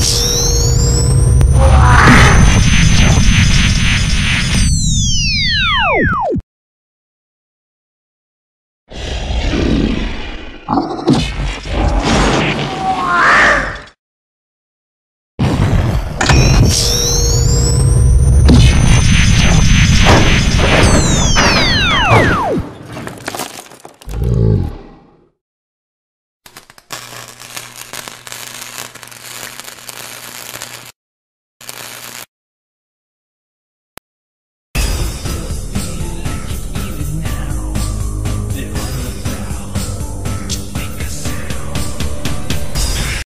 themselves.